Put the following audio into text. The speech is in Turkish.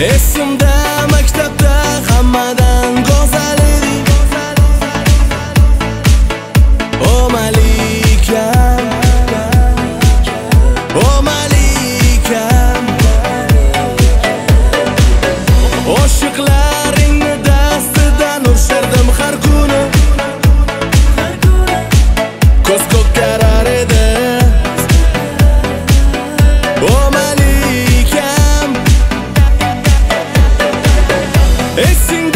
esimda maktabda hammadan Esse